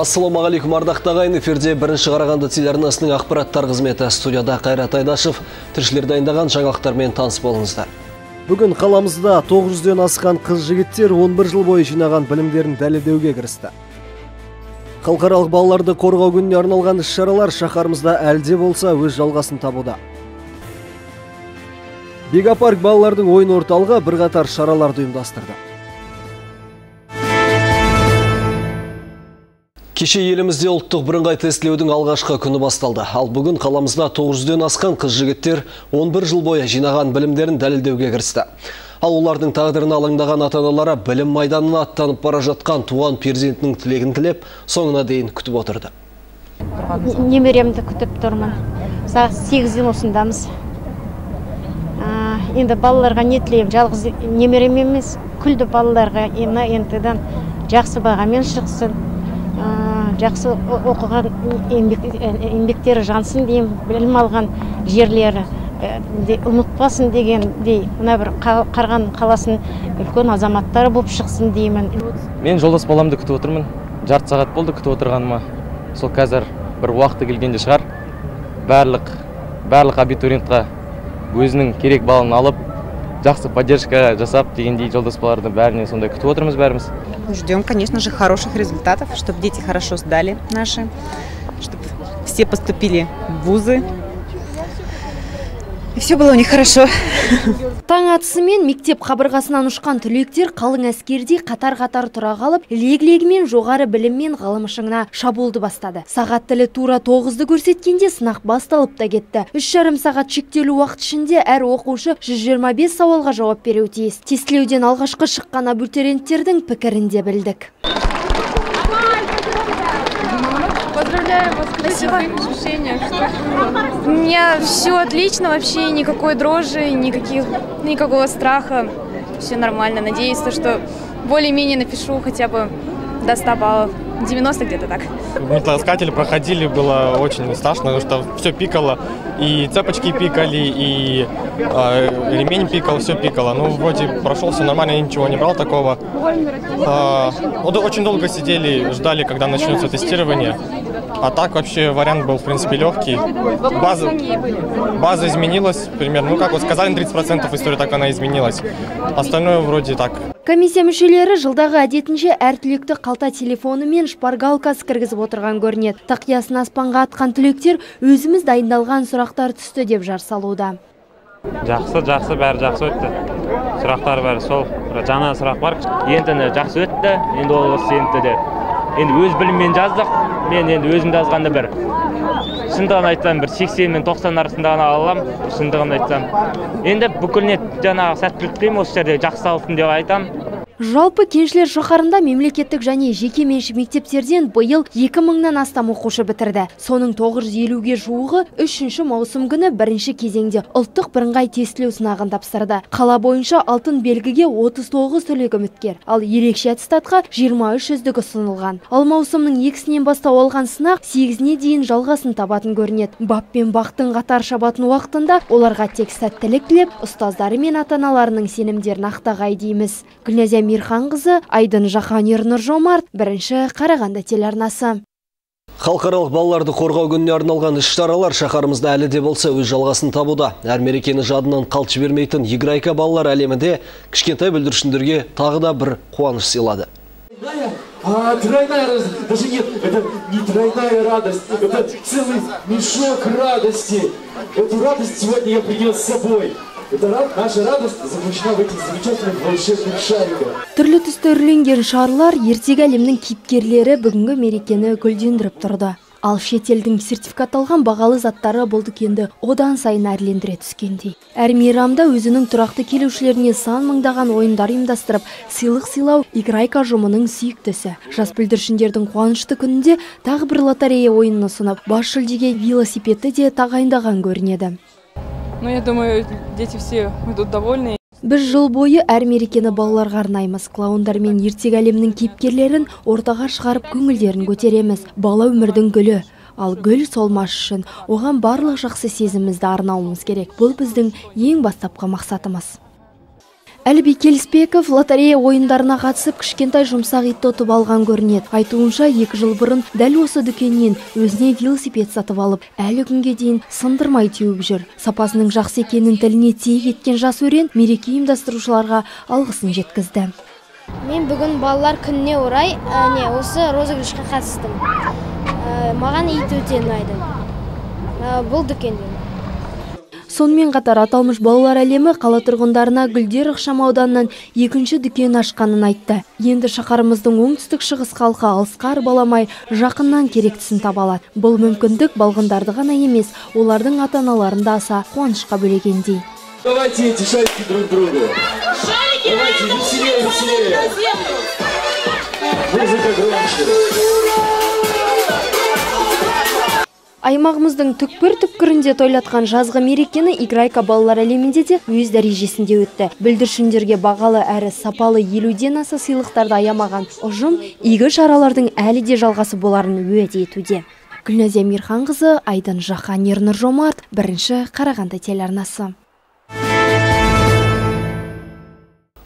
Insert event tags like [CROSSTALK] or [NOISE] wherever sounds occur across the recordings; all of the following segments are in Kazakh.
Ассалаумағалейкум ардақты ағайын эфирде бірінші қарағанды телеарнасының ақпараттар қызметі студияда Қайрат Айдашев тілшілер дайындаған жаңалықтармен таныс болыңыздар. Бүгін қаламызда 900-ден асқан қыз жігіттер 11 жыл бойы жинаған білімдерін дәлелдеуге кірісті. Халықаралық балаларды қорғау күніне арналған іс-шаралар шаһарымызда әлде болса өз жалғасын табуда. Бегапарк балалардың ойын орталығы бірқатар шараларды ұйымдастырды. Кеше елімізде ұлттық бірыңғай тестілеудің алғашқы күні басталды. Ал бүгін қаламызда 900-ден асқан қыз жігіттер 11 жыл бойы жинаған білімдерін дәлелдеуге кірісті. Ал олардың тағдырына алаңдаған ата-аналары білім майданына аттанып бара жатқан туған перзентінің тілегін тілеп, соңына дейін күтіп отырды. Немеремді күтіп тұрмын. Сағат 8-ден осындамыз. Енді балаларға не жалғыз немерем емес, күлді балаларға жақсы шықсын жақсы оқыған еңбектері жансын деймін білім алған жерлері ұмытпасын дегендей мына бір қарған қаласын үлкен азаматтары болып шықсын деймін. Мен жолдас баламды күтіп отырмын. Жарты сағат болды күтіп отырғаныма. Сол қазір бір уақыты келгенде шығар. Барлық барлық абитуриентқа өзінің керек балын алып жақсы поддержка жасап дегендей жолдас балаларды бәріне сондай күтіп отырмыз бәріміз. Ждем конечно же хороших результатов чтобы дети хорошо сдали наши чтобы все поступили в вузы. И все было у них хорошо таң атысымен мектеп қабырғасынан ұшқан түлектер қалың әскердей қатар-қатар тұра қалып лег-легімен жоғары білім мен ғылым шыңына шабуылды бастады. Сағат тілі тура тоғызды көрсеткенде сынақ басталып та кетті. Үш жарым сағат шектеулі уақыт ішінде әр оқушы 125 сауалға жауап беруі тиіс. Тестілеуден алғашқы шыққан абитуриенттердің пікірін де білдік. Поздравляю вас, Спасибо. ощущения. Что У меня все отлично, вообще никакой дрожи, никаких, никакого страха. Все нормально. Надеюсь, что более-менее напишу хотя бы до 100 баллов. 90 где-то так. Металлоискатели проходили, было очень страшно, потому что все пикало, и цепочки пикали, и э, ремень пикал, все пикало. Ну, вроде прошел все нормально, я ничего не брал такого. Э, очень долго сидели, ждали, когда начнется тестирование. А так вообще вариант был, в принципе, легкий. База, база изменилась примерно. Ну, как вот сказали, 30% истории так она изменилась. Остальное вроде так. комиссия мүшелері жылдағы әдетінше әр түлекті қалта телефоны мен шпаргалкасы кіргізіп отырған көрінеді тақиясын аспанға атқан түлектер өзіміз дайындалған сұрақтар түсті деп жар салуда жақсы жақсы бәрі жақсы өтті сұрақтар бәрі сол жаңа сұрақ бар енді жақсы өтті енді ол осы енді де енді өз біліммен жаздық мен енді өзім жазғанда бір шындығын айтсам бір сексен мен тоқсан арасында ғана ала аламын шындығын айтсам. Енді бүкіліне жаңағы сәттілік тілеймін осы жерде жақсы алсын деп айтамын жалпы кеншілер шаһарында мемлекеттік және жеке меншік мектептерден биыл 2 мыңнан астам оқушы бітірді. Соның 950-ге жуығы үшінші маусым күні бірінші кезеңде ұлттық бірыңғай тестілеу сынағын тапсырды. Қала бойынша алтын белгіге 39 түлек үміткер. Ал ерекше аттестатқа 23 үздік ұсынылған. Ал маусымның екісінен бастау алған сынақ сегізіне дейін жалғасын табатын көрінеді. Бап пен бақтың қатар шабатын уақытында оларға тек сәттілік тілеп ұстаздары мен ата аналарының сенімдерін ақтағай дейміз. Гүлназия мейірханқызы айдын жаханер нұржомарт бірінші қарағанды телеарнасы Халықаралық балаларды қорғау күніне арналған іс-шаралар шаһарымызда әлі де болса өз жалғасын табуда. Әр мерекені жадынан қалт жібермейтін Играйка балалар әлемінде кішкентай бүлдіршіндерге тағы да бір қуаныш сыйлады. А, тройная радость, даже нет, это не тройная радость, это целый мешок радости. Эту радость сегодня я принес с собой. Наша радость в этих замечательных волшебных түрлі түсті үрленген шарлар ертегі әлемнің кейіпкерлері бүгінгі мерекені гүлдендіріп тұрды. Ал шетелдің сертификатталған бағалы заттары бұл дүкенді одан сайын әрлендіре түскендей. Әр мейрамда өзінің тұрақты келушілеріне сан мыңдаған ойындар ұйымдастырып сыйлық сыйлау играйка ұжымының сүйіктісі. Жас бүлдіршіндердің қуанышты күнінде тағы бір лотерея ойынын ұсынып бас жүлдеге велосипедті де тағайындаған көрінеді. Но я думаю, дети все будут довольны. Біз жыл бойы әр мерекені балаларға арнаймыз. Клоундар мен ертегі әлемінің кейіпкерлерін ортаға шығарып көңілдерін көтереміз. Бала өмірдің гүлі. Ал гүл солмаш үшін оған барлық жақсы сезімімізді арнауымыз керек. Бұл біздің ең бастапқы мақсатымыз әлібек келісбеков лотерея ойындарына қатысып кішкентай жұмсақ итті ұтып алған көрінеді. Айтуынша екі жыл бұрын дәл осы дүкеннен өзіне велосипед сатып алып әлі күнге дейін сындырмай теуіп жүр. Сапасының жақсы екенін тіліне тиек еткен жас өрен мереке ұйымдастырушыларға алғысын жеткізді. Мен бүгін балалар күніне орай не осы розыгрышқа қатыстым. Маған ит өте ұнайды. Бұл дүкенден сонымен қатар аталмыш балалар әлемі қала тұрғындарына гүлдер ықшам ауданынан екінші дүкен ашқанын айтты енді шаһарымыздың оңтүстік шығыс халқы алысқа арбаламай жақыннан керектісін таба алады бұл мүмкіндік балғындарды ғана емес олардың ата аналарын да аса қуанышқа бөлегендей Давайте эти шарики друг другу. Давайте веселее, веселее. Музыка громче. Аймағымыздың түкпір түкпірінде тойлатқан жазғы мерекені играйка балалар әлемінде де өз дәрежесінде өтті. Бүлдіршіндерге бағалы әрі сапалы елуден аса сыйлықтарды аямаған ұжым игі шаралардың әлі де жалғасы боларын уәде етуде гүлназия мирханқызы айдын жақан ернұр жомарт бірінші қарағанды телеарнасы.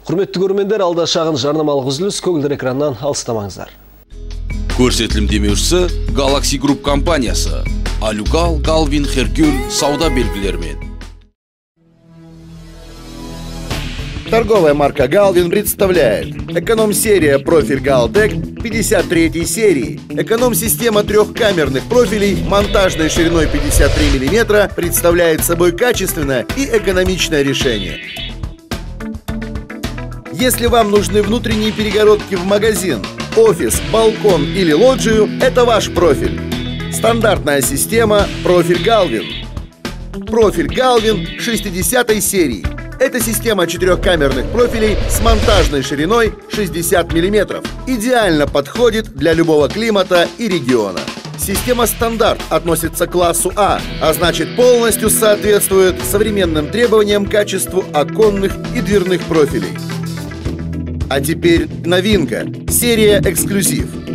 Құрметті көрермендер алда шағын жарнамалық үзіліс көгілдір экраннан алыстамаңыздар. Көрсетілім демеушісі Galaxy Group компаниясы. Алюгал галвин херкюль сауда белгілерімен Торговая марка Galvin представляет. Эконом-серия профиль Galtec 53 серии. Эконом-система трехкамерных профилей монтажной шириной 53 мм представляет собой качественное и экономичное решение. Если вам нужны внутренние перегородки в магазин, офис, балкон или лоджию – это ваш профиль. Стандартная система «Профиль Галвин». Профиль Галвин 60 серии. Это система четырехкамерных профилей с монтажной шириной 60 мм. Идеально подходит для любого климата и региона. Система стандарт относится к классу А, а значит полностью соответствует современным требованиям качеству оконных и дверных профилей. А теперь новинка. Серия «Эксклюзив».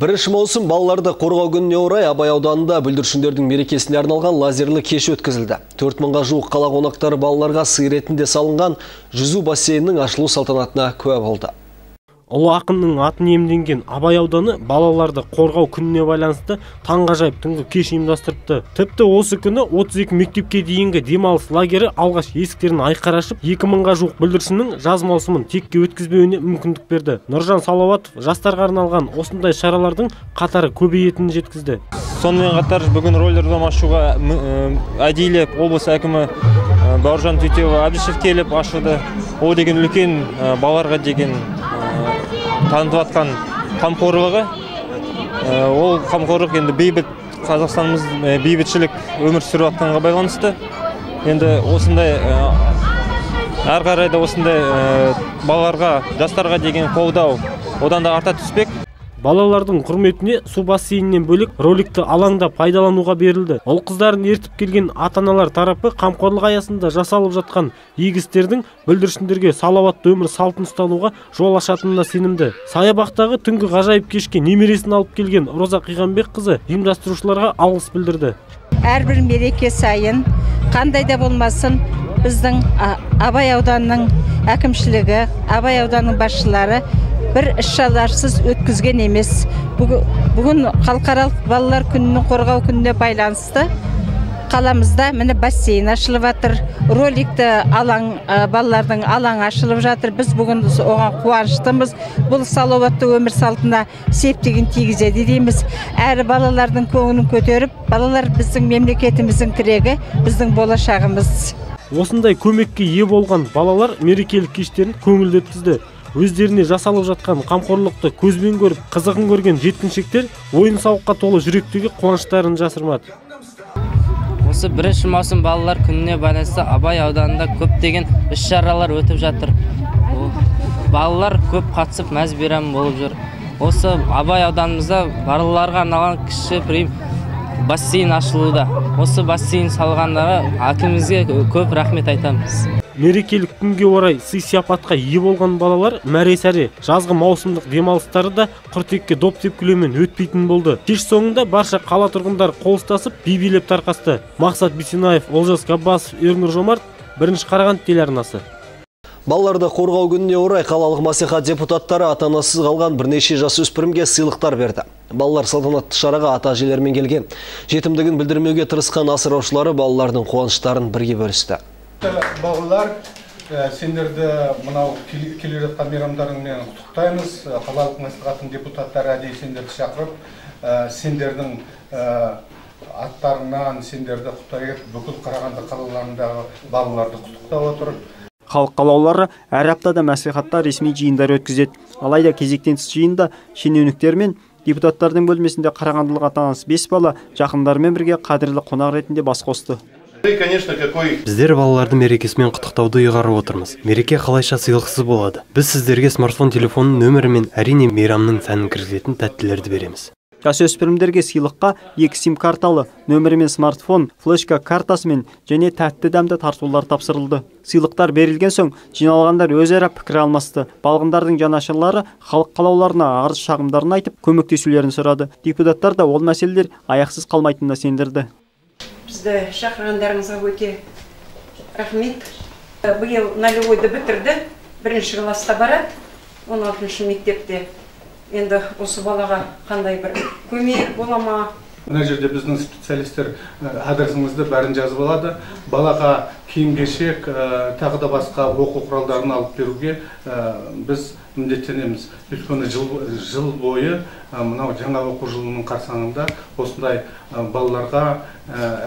Бірінші маусым балаларды қорғау күніне орай Абай ауданында бүлдіршіндердің мерекесіне арналған лазерлі кеш өткізілді. 4 мыңға жуық қала қонақтары балаларға сый ретінде салынған жүзу бассейнінің ашылу салтанатына куә болды. Ұлы ақынның атын иемденген абай ауданы балаларды қорғау күніне байланысты таңғажайып түнгі кеш ұйымдастырыпты. Тіпті осы күні 32 мектепке дейінгі демалыс лагері алғаш есіктерін айқара ашып екі мыңға жуық бүлдіршіннің жаз маусымын текке өткізбеуіне мүмкіндік берді. Нұржан салауатов жастарға арналған осындай шаралардың қатары көбейетінін жеткізді. Сонымен қатар бүгін роллердом ашуға әдейілеп облыс әкімі бауыржан түйтеуов әбішев келіп ашуды ол деген үлкен балаларға деген танытып жатқан қамқорлығы ол қамқорлық енді бейбіт қазақстанымыз бейбітшілік өмір сүріп жатқанға байланысты. Енді осындай әрі қарай да осындай балаларға жастарға деген қолдау одан да арта түспек. Балалардың құрметіне су бассейнінен бөлек роликті алаңда пайдалануға берілді. Ұл қыздарын ертіп келген ата аналар тарапы қамқорлық аясында жасалып жатқан игі істердің бүлдіршіндерге салауатты өмір салтын ұстануға жол ашатынына сенімді. Саябақтағы түнгі ғажайып кешке немересін алып келген роза қиғанбекқызы ұйымдастырушыларға алғыс білдірді. Әрбір мереке сайын қандай да болмасын біздің абай ауданының әкімшілігі абай ауданының басшылары бір іс шарасыз өткізген емес. Бүгін халықаралық балалар күнінің қорғау күніне байланысты қаламызда міне бассейн ашылып жатыр. Роликті алаң балалардың алаңы ашылып жатыр. Біз бүгін оған қуаныштымыз. Бұл салауатты өмір салтына септігін тигізеді дейміз. Әрі балалардың көңілін көтеріп балалар біздің мемлекетіміздің тірегі біздің болашағымыз. Осындай көмекке ие болған балалар мерекелік кештерін көңілді өткізді. Өздеріне жасалып жатқан қамқорлықты көзбен көріп қызығын көрген жеткіншектер ойын сауыққа толы жүректегі қуаныштарын жасырмады. Осы бірінші маусым балалар күніне байланысты абай ауданында көптеген іс шаралар өтіп жатыр. Балалар көп қатысып мәз мейрам болып жүр. Осы абай ауданымызда балаларға арналған кішіпейім бассейн ашылуда. Осы бассейн салғандарға әкімімізге көп рахмет айтамыз. Мерекелік күнге орай сый сияпатқа ие болған балалар мәре сәре жазғы маусымдық демалыстары да құр текке доп тепкілеумен өтпейтін болды кеш соңында барша қала тұрғындары қол ұстасып би билеп тарқасты мақсат бейсенаев олжас габбасов ернұр жомарт бірінші қарағанды телеарнасы Балаларды қорғау күніне орай қалалық мәслихат депутаттары ата анасыз қалған бірнеше жасөспірімге сыйлықтар берді. Балалар салтанатты шараға ата әжелерімен келген. Жетімдігін білдірмеуге тырысқан асыраушылары балалардың қуаныштарын бірге бөлісті. Балалар ә, сендерді мынау кел- келе жатқан мейрамдарыңмен құттықтаймыз. Қалалық мәслихаттың депутаттары әдейі сендерді шақырып сендердің аттарыңнан сендерді құттықтай кетіп бүкіл қарағанды қалаларындағы балаларды құттықтап отыр. Халық қалаулылары әр аптада мәслихатта ресми жиындар өткізеді. Алайда кезектен тыс жиында шенеуніктер мен депутаттардың бөлмесінде қарағандылық ата анасы бес бала жақындарымен бірге қадірлі қонақ ретінде бас қосты. Ты, конечно, какой біздер балаларды мерекесімен құттықтауды ұйғарып отырмыз. Мереке қалайша сыйлықсыз болады. Біз сіздерге смартфон телефонның нөмірі мен әрине мейрамның сәнін кіргізетін тәттілерді береміз. Жасөспірімдерге сыйлыққа екі сим карталы нөмірі мен смартфон флешка картасымен және тәтті дәмді тартулар тапсырылды. Сыйлықтар берілген соң жиналғандар өзара пікір алмасты. Балғындардың жанашырлары халық қалаулыларына арыз шағымдарын айтып көмектесулерін сұрады. Депутаттар да ол мәселелер аяқсыз қалмайтынына сендірді. Бізді шақырғандарыңызға өте рахмет. Биыл нулевойды бітірді. Бірінші класста барады. Он алтыншы мектепте. Енді осы балаға қандай бір көмек бола ма? Мына жерде біздің специалисттер ә, адресіңізді бәрін жазып алады. Балаға киім кешек ә, тағы да басқа оқу құралдарын алып беруге ә, біз міндеттенеміз. Өйткені жыл, жыл бойы мынау жаңа оқу жылының қарсаңында осындай балаларға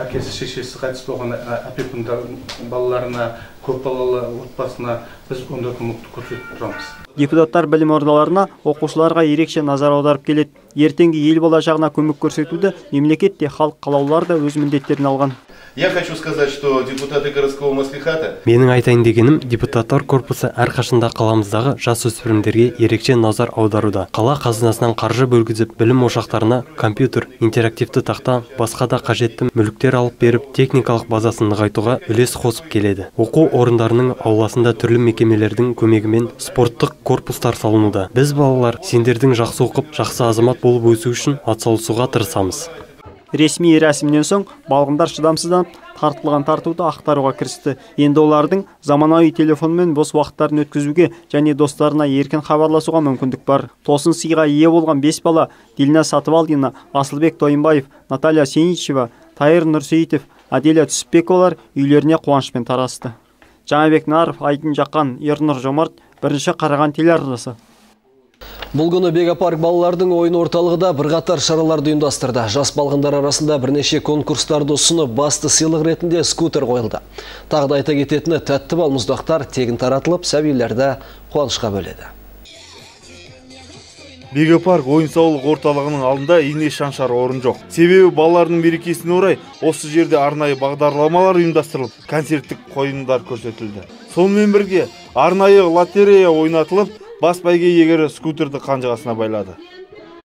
әкесі шешесі қайтыс болған опекундар балаларына көпбалалы отбасына біз ондай көмекті көрсетіп тұрамыз. Депутаттар білім ордаларына оқушыларға ерекше назар аударып келеді. Ертеңгі ел болашағына көмек көрсетуді мемлекет те халық қалаулылары да өз міндеттеріне алған. Я хочу сказать, что депутаты городского маслихата менің айтайын дегенім депутаттар корпусы әрқашанда қаламыздағы жасөспірімдерге ерекше назар аударуда. Қала қазынасынан қаржы бөлгізіп білім ошақтарына компьютер интерактивті тақта басқа да қажетті мүліктер алып беріп техникалық базасын нығайтуға үлес қосып келеді. Оқу орындарының ауласында түрлі мекемелердің көмегімен спорттық корпустар салынуда. Біз балалар сендердің жақсы оқып жақсы азамат болып өсу үшін атсалысуға тырысамыз. Ресми рәсімнен соң балғындар шыдамсызданып тартылған тартуды ақтаруға кірісті. Енді олардың заманауи телефонмен бос уақыттарын өткізуге және достарына еркін хабарласуға мүмкіндік бар. Тосын сыйға ие болған бес бала дильназ сатыбалдина асылбек тойынбаев наталья сеничева тайыр нұрсейітов аделя түсіпбековалар үйлеріне қуанышпен тарасты. Жаңабек наров айдын жақан ернұр жомарт бірінші қараған телеарнасы. Бұл күні Бегапарк балалардың ойын орталығы да бірқатар шараларды ұйымдастырды. Жас балғындар арасында бірнеше конкурстарды ұсынып, басты сыйлық ретінде скутер қойылды. Тағы да айта кететіні тәтті балмұздақтар тегін таратылып, сәбилерді қуанышқа бөледі. Бегапарк ойын сауық орталығының алдында ине шаншар орын жоқ. Себебі балалардың мерекесіне орай осы жерде арнайы бағдарламалар ұйымдастырылып, концерттік қойылымдар көрсетілді. Сонымен бірге арнайы лотерея ойнатылып, бас бәйге иегері скутерді қанжығасына байлады.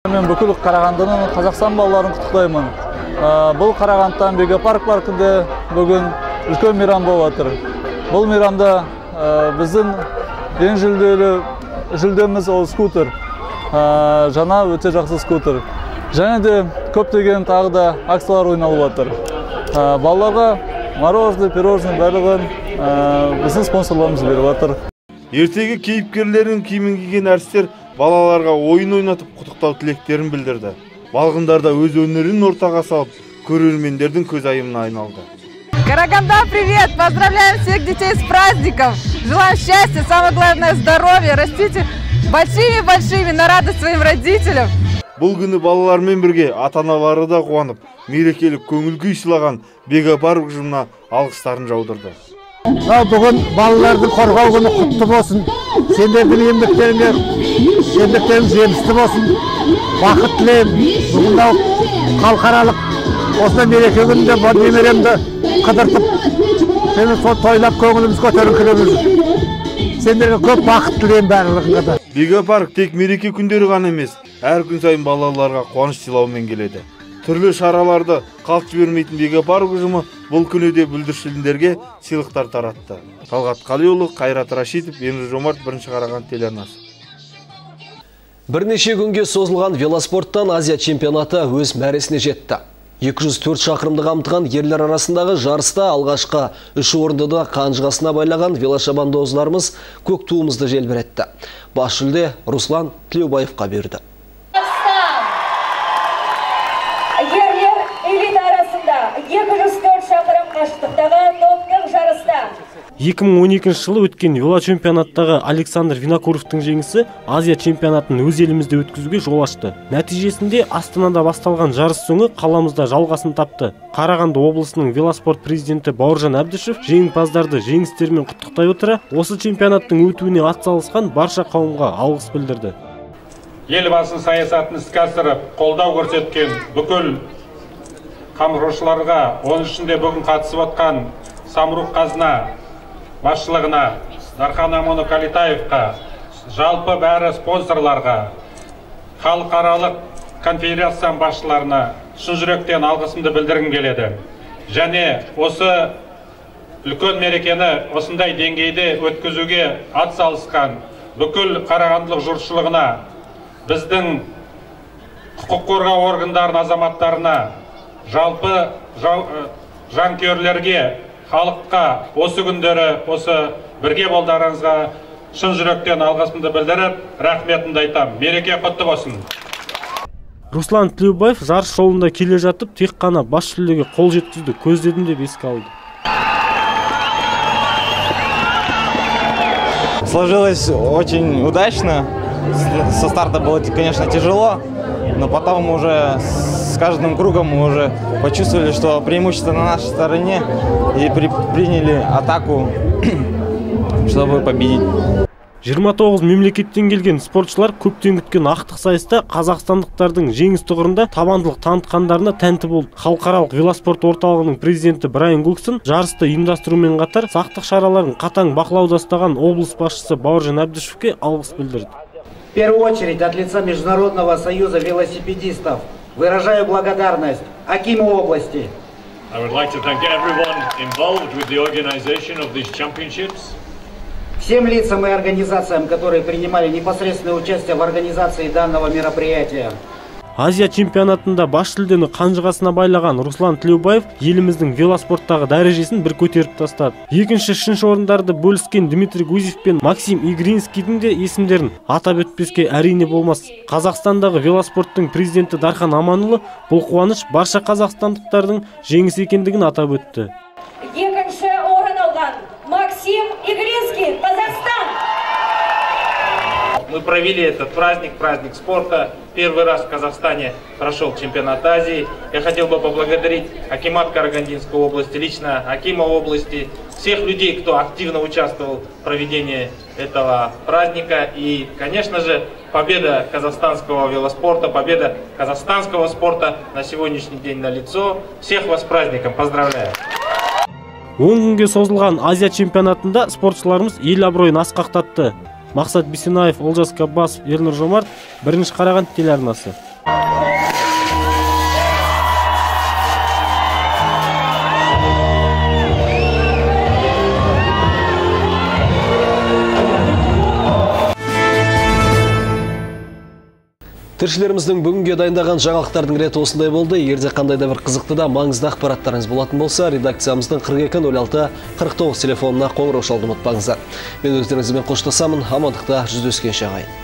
мен бүкіл қарағандының қазақстан балаларын құттықтаймын. Ә, бұл қарағандыдан бегапарк паркінде бүгін үлкен мейрам болып жатыр бұл мейрамда ә, біздің ең жүлделі жүлдеміз ол скутер. Ә, жаңа өте жақсы скутер. Және де көптеген тағы да акциялар ойналып жатыр балаларға мороженое пирожный барлығын біздің спонсорларымыз беріп жатыр Ертегі кейіпкерлерінің киімін киген әрістер балаларға ойын ойнатып құттықтау тілектерін білдірді. Балғындар да өз өнерін ортаға салып, көрермендердің көз айымына айналды. Караганда, привет! Поздравляем всех детей с праздником! Желаем счастья, самое главное здоровья! Растите большими-большими на радость своим родителям! Бұл күні балалармен бірге ата-аналары да қуанып, мерекелік көңіл күй сыйлаған Бегапарк ұжымына алғыстарын жаудырды. Мынау бүгін балалардың қорғау күні құтты болсын. Сендердің еңбектеріңе еңбектерің жемісті болсын. Бақыт тілеймін. Бүгін мынау халықаралық осындай мереке күнінде немеремді қыдыртып сені сол тойлап көңіліміз көтеріңкіреміз сендерге көп бақыт тілеймін барлығыңа да мегапарк тек мереке күндері ғана емес әр күн сайын балаларға қуаныш сыйлаумен келеді. Түрлі шараларды қалт жібермейтін мегапарк ұжымы бұл күні де бүлдіршіндерге сыйлықтар таратты. Талғат қалиұлы қайрат рашитов емір жомарт бірінші қараған телеарнасы. Бірнеше күнге созылған велоспорттан азия чемпионаты өз мәресіне жетті. 204 шақырымды қамтыған ерлер арасындағы жарыста алғашқы үш орынды да қанжығасына байлаған велошабандозларымыз көк туымызды желбіретті. Бас жүлде руслан тілеубаевқа берді ерлер элита арасында 204 шақырым топтық жарыста 2012 жылы өткен велочемпионаттағы александр винокуровтың жеңісі азия чемпионатын өз елімізде өткізуге жол ашты. Нәтижесінде астанада басталған жарыс соңы қаламызда жалғасын тапты. Қарағанды облысының велоспорт президенті бауыржан әбдішев жеңімпаздарды жеңістерімен құттықтай отыра осы чемпионаттың өтуіне атсалысқан барша қауымға алғыс білдірді. Елбасы саясатын іске асырып қолдау көрсеткен бүкіл қамқоршыларға оның ішінде бүгін қатысып отқан самұрық қазына басшылығына дархан аманов калитаевқа жалпы бәрі спонсорларға халықаралық конфедерацияның басшыларына шын жүректен алғысымды білдіргім келеді. Және осы үлкен мерекені осындай деңгейде өткізуге атсалысқан бүкіл қарағандылық жұртшылығына біздің құқық қорғау органдарының азаматтарына жалпы жанкүйерлерге халыққа осы күндері осы бірге болдарыңызға шын жүректен алғысымды білдіріп рахметімді айтамын мереке құтты болсын. Руслан тілеубаев жарыс жолында келе жатып тек қана бас жүлдеге қол жеткізуді көздедім деп еске алды. Сложилось очень удачно. Со старта было, конечно, тяжело, но потом уже с каждым кругом мы уже почувствовали, что преимущество на нашей стороне и при, приняли атаку, [CLEARS THROAT] чтобы победить. 29 мемлекеттен келген спортшылар көптен күткен ақтық сайыста қазақстандықтардың жеңіс тұғырында табандылық танытқандарына тәнті болды. Халықаралық велоспорт орталығының президенті брайан гуксон жарысты ұйымдастырумен қатар сақтық шараларын қатаң бақылауда ұстаған облыс басшысы бауыржан әбдішевке алғыс білдірді. В первую очередь от лица Международного союза велосипедистов. Выражаю благодарность Акиму области. I would like to thank everyone involved with the organization of these championships. Всем лицам и организациям, которые принимали непосредственное участие в организации данного мероприятия. Азия чемпионатында бас жүлдені қанжығасына байлаған руслан тілеубаев еліміздің велоспорттағы дәрежесін бір көтеріп тастады. Екінші үшінші орындарды бөліскен дмитрий гузев пен максим игринскийдің де есімдерін атап өтпеске әрине болмас. Қазақстандағы велоспорттың президенті дархан аманұлы бұл қуаныш барша қазақстандықтардың жеңісі екендігін атап өтті. Екінші орын алған максим игринский қазақстан Мы провели этот праздник, праздник спорта. Первый раз в Казахстане прошел чемпионат Азии. Я хотел бы поблагодарить Акимат Карагандинской области, лично Акима области, всех людей, кто активно участвовал в проведении этого праздника. И, конечно же, победа казахстанского велоспорта, победа казахстанского спорта на сегодняшний день на лицо. Всех вас с праздником! Поздравляю! он күнге созылған азия чемпионатында спортшыларымыз ел абыройын асқақтатты мақсат бисенаев олжас каббасов ернұр жомарт бірінші қарағанды телеарнасы. Тілшілеріміздің бүгінге дайындаған жаңалықтардың реті осындай болды. Егерде қандай да бір қызықты да маңызды ақпараттарыңыз болатын болса редакциямыздың 42 49 телефонына қоңырау шалуды ұмытпаңыздар. Мен өздеріңізбен қоштасамын. Амандықта жүздескенше ағайын.